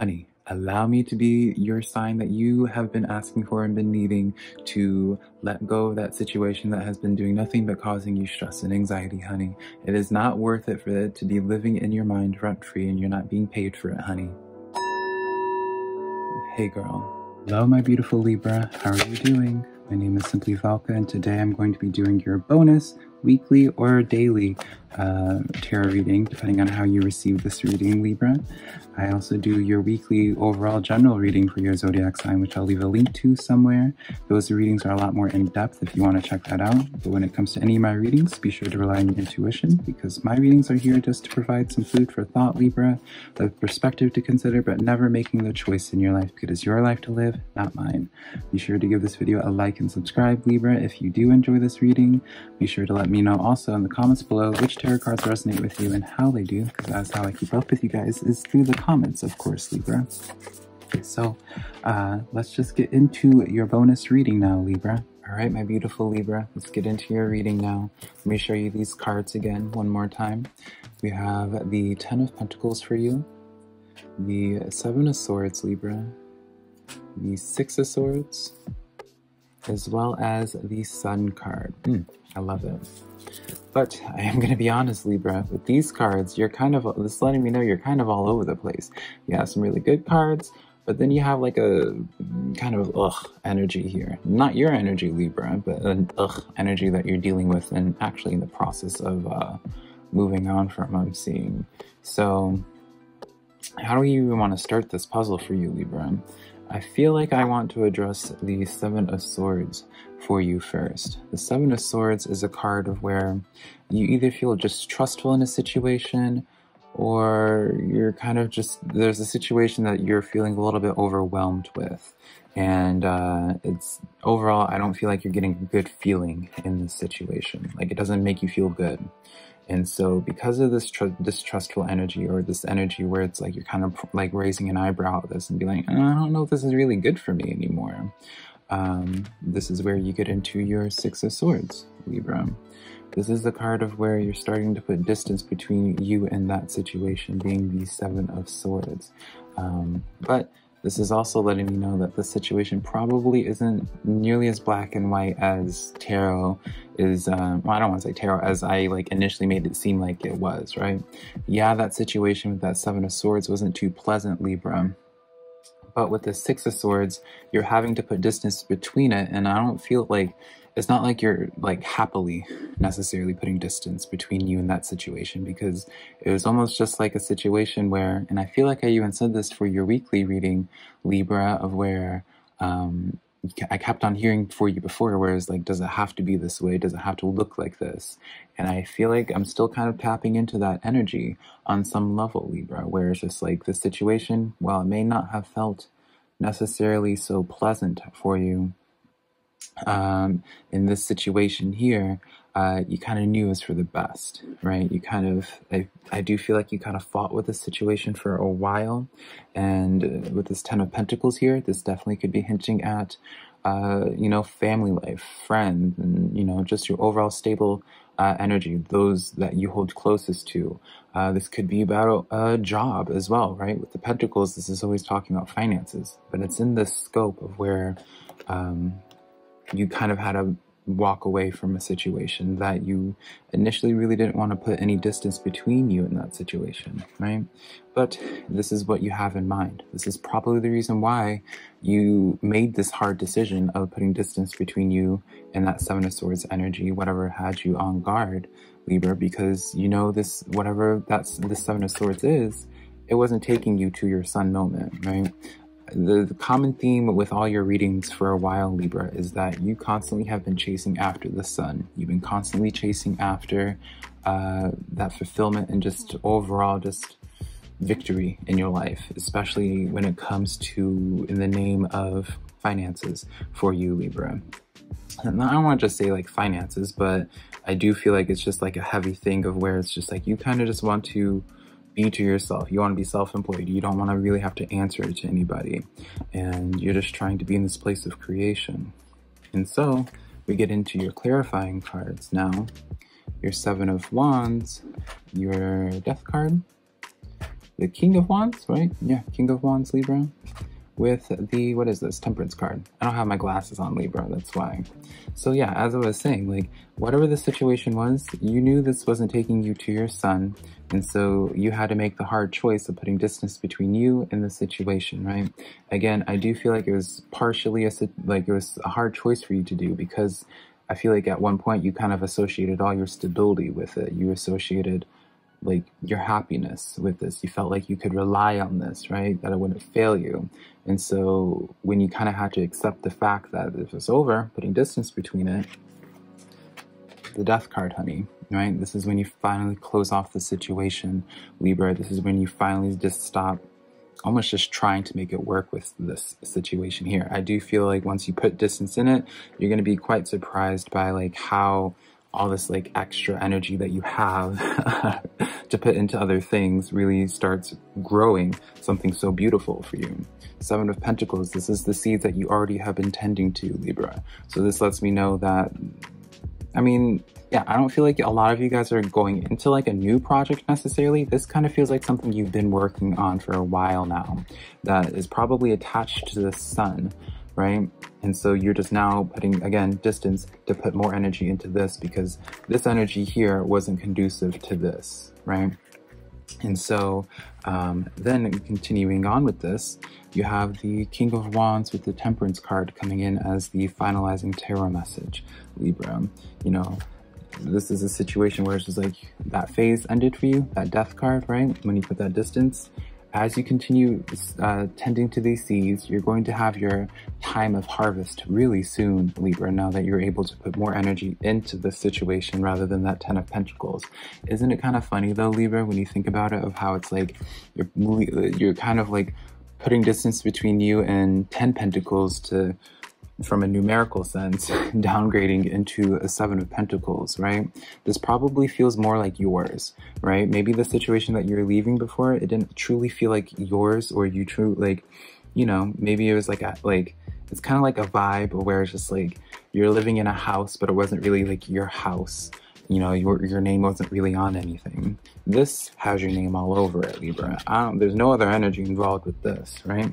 Honey, allow me to be your sign that you have been asking for and been needing to let go of that situation that has been doing nothing but causing you stress and anxiety, honey. It is not worth it for it to be living in your mind rent free and you're not being paid for it, honey. Hey girl. Hello, my beautiful Libra. How are you doing? My name is Simply Velca, and today I'm going to be doing your bonus weekly or daily uh, tarot reading, depending on how you receive this reading, Libra. I also do your weekly overall general reading for your zodiac sign, which I'll leave a link to somewhere. Those readings are a lot more in depth if you want to check that out. But when it comes to any of my readings, be sure to rely on your intuition because my readings are here just to provide some food for thought, Libra, the perspective to consider, but never making the choice in your life because it's your life to live, not mine. Be sure to give this video a like and subscribe, Libra, if you do enjoy this reading. Be sure to let me know also in the comments below which tarot cards resonate with you and how they do, because that's how I keep up with you guys, is through the comments, of course, Libra. So uh, let's just get into your bonus reading now, Libra. All right, my beautiful Libra, let's get into your reading now. Let me show you these cards again one more time. We have the Ten of Pentacles for you, the Seven of Swords, Libra, the Six of Swords, as well as the Sun card. Mm, I love it. But I am going to be honest, Libra, with these cards, you're kind of, this letting me know you're kind of all over the place. You have some really good cards, but then you have like a kind of ugh energy here. Not your energy, Libra, but an ugh energy that you're dealing with and actually in the process of uh, moving on from, I'm seeing. So, how do you even want to start this puzzle for you, Libra? I feel like I want to address the Seven of Swords for you first. The Seven of Swords is a card of where you either feel just trustful in a situation or you're kind of just, there's a situation that you're feeling a little bit overwhelmed with. And uh, it's overall, I don't feel like you're getting a good feeling in this situation. Like it doesn't make you feel good. And so because of this tr- distrustful energy or this energy where it's like you're kind of like raising an eyebrow at this and be like, I don't know if this is really good for me anymore. Um, this is where you get into your Six of Swords, Libra. This is the card of where you're starting to put distance between you and that situation, being the Seven of Swords. Um, but this is also letting me know that the situation probably isn't nearly as black and white as tarot is. Um, well, I don't want to say tarot as I like initially made it seem like it was. Right? Yeah, that situation with that Seven of Swords wasn't too pleasant, Libra. But with the Six of Swords, you're having to put distance between it, and I don't feel like it's not like you're like happily necessarily putting distance between you and that situation because it was almost just like a situation where and i feel like i even said this for your weekly reading libra of where um, i kept on hearing for you before whereas like does it have to be this way? Does it have to look like this? And i feel like i'm still kind of tapping into that energy on some level libra where it's just like the situation while it may not have felt necessarily so pleasant for you um, in this situation here, uh, you kind of knew it was for the best, right? You kind of, I, I do feel like you kind of fought with this situation for a while. And uh, with this Ten of Pentacles here, this definitely could be hinting at, uh, you know, family life, friends, and, you know, just your overall stable uh, energy, those that you hold closest to. Uh, this could be about a job as well, right? With the Pentacles, this is always talking about finances, but it's in the scope of where, um, you kind of had to walk away from a situation that you initially really didn't want to put any distance between you in that situation, right? But this is what you have in mind. This is probably the reason why you made this hard decision of putting distance between you and that Seven of Swords energy, whatever had you on guard, Libra, because you know this, whatever that's the Seven of Swords is, it wasn't taking you to your sun moment, right? The, the, common theme with all your readings for a while, Libra, is that you constantly have been chasing after the sun. You've been constantly chasing after uh, that fulfillment and just overall just victory in your life, especially when it comes to in the name of finances for you, Libra. And I don't want to just say like finances, but I do feel like it's just like a heavy thing of where it's just like you kind of just want to be to yourself. You want to be self-employed. You don't want to really have to answer to anybody. And you're just trying to be in this place of creation. And so we get into your clarifying cards now. Your Seven of Wands, your Death card, the King of Wands, right? Yeah, King of Wands, Libra with the, what is this, temperance card. I don't have my glasses on Libra, that's why. So yeah, as I was saying, like, whatever the situation was, you knew this wasn't taking you to your sun, and so you had to make the hard choice of putting distance between you and the situation, right? Again, I do feel like it was partially a, like it was a hard choice for you to do because I feel like at one point you kind of associated all your stability with it. You associated like your happiness with this. You felt like you could rely on this, right? That it wouldn't fail you. And so when you kind of had to accept the fact that it was over, putting distance between it, the death card, honey, right? This is when you finally close off the situation, Libra. This is when you finally just stop almost just trying to make it work with this situation here. I do feel like once you put distance in it, you're going to be quite surprised by like how all this like extra energy that you have to put into other things really starts growing something so beautiful for you. Seven of Pentacles, this is the seeds that you already have been tending to, Libra. So this lets me know that, I mean, yeah, I don't feel like a lot of you guys are going into like a new project necessarily. This kind of feels like something you've been working on for a while now that is probably attached to the sun right? And so you're just now putting, again, distance to put more energy into this because this energy here wasn't conducive to this, right? And so um, then continuing on with this, you have the King of Wands with the Temperance card coming in as the finalizing tarot message, Libra. You know, this is a situation where it's just like that phase ended for you, that death card, right? When you put that distance, as you continue uh, tending to these seeds, you're going to have your time of harvest really soon, Libra, now that you're able to put more energy into the situation rather than that Ten of Pentacles. Isn't it kind of funny though, Libra, when you think about it, of how it's like you're, you're kind of like putting distance between you and Ten Pentacles to from a numerical sense, downgrading into a Seven of Pentacles, right? This probably feels more like yours, right? Maybe the situation that you're leaving before, it didn't truly feel like yours or you true, like, you know, maybe it was like a, like, it's kind of like a vibe where it's just like you're living in a house, but it wasn't really like your house. You know, your, your name wasn't really on anything. This has your name all over it, Libra. there's no other energy involved with this, right?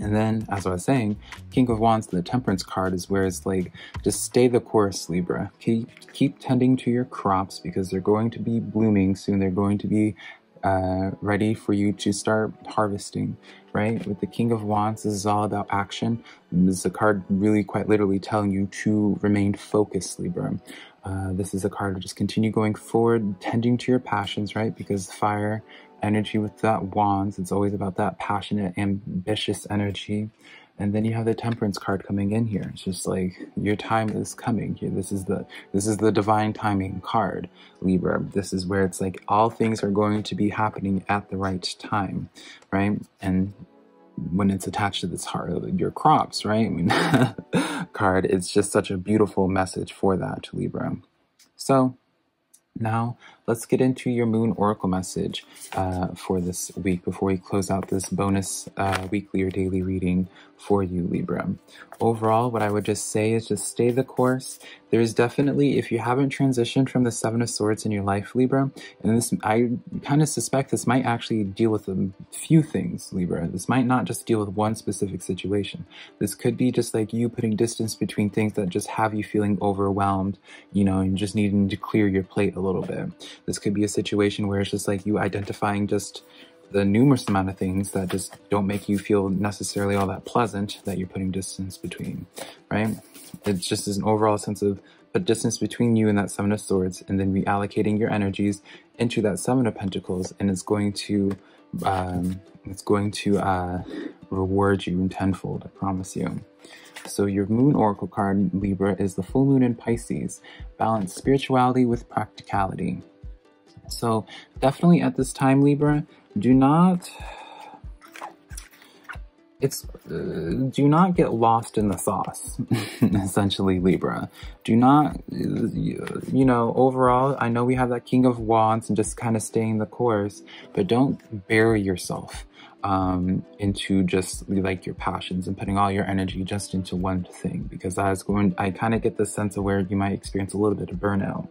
And then, as I was saying, King of Wands, the Temperance card, is where it's like, just stay the course, Libra. Keep, keep tending to your crops because they're going to be blooming soon. They're going to be uh, ready for you to start harvesting, right? With the King of Wands, this is all about action. This is a card really quite literally telling you to remain focused, Libra. Uh, this is a card to just continue going forward, tending to your passions, right? Because fire energy with that wands. It's always about that passionate, ambitious energy. And then you have the temperance card coming in here. It's just like your time is coming. This is the this is the divine timing card, Libra. This is where it's like all things are going to be happening at the right time, right? And when it's attached to this heart, your crops, right? I mean, card, it's just such a beautiful message for that, to Libra. So now, let's get into your Moon Oracle message uh, for this week before we close out this bonus uh, weekly or daily reading for you, Libra. Overall, what I would just say is just stay the course. There's definitely, if you haven't transitioned from the Seven of Swords in your life, Libra, and this, I kind of suspect this might actually deal with a few things, Libra. This might not just deal with one specific situation. This could be just like you putting distance between things that just have you feeling overwhelmed, you know, and just needing to clear your plate a little bit. This could be a situation where it's just like you identifying just the numerous amount of things that just don't make you feel necessarily all that pleasant that you're putting distance between, right? It's just an overall sense of put distance between you and that Seven of Swords, and then reallocating your energies into that Seven of Pentacles, and it's going to um, it's going to uh, reward you in tenfold. I promise you. So your Moon Oracle card, Libra, is the full moon in Pisces. Balance spirituality with practicality. So definitely at this time, Libra, do not it's uh, do not get lost in the sauce essentially libra do not you know overall i know we have that king of wands and just kind of staying the course but don't bury yourself um, into just like your passions and putting all your energy just into one thing because I was going, I kind of get the sense of where you might experience a little bit of burnout.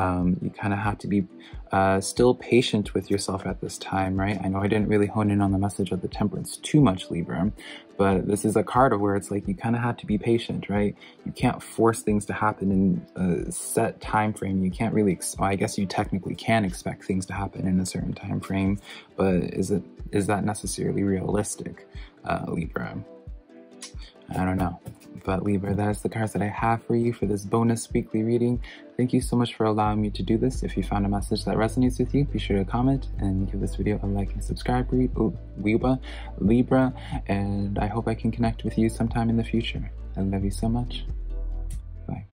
Um, you kind of have to be uh, still patient with yourself at this time, right? I know I didn't really hone in on the message of the temperance too much, Libra, but this is a card where it's like you kind of have to be patient, right? You can't force things to happen in a set time frame. You can't really, well, I guess you technically can expect things to happen in a certain time frame, but is it is that necessarily realistic, uh, Libra? I don't know. But Libra, that is the cards that I have for you for this bonus weekly reading. Thank you so much for allowing me to do this. If you found a message that resonates with you, be sure to comment and give this video a like and subscribe, Libra, Libra, and I hope I can connect with you sometime in the future. I love you so much. Bye.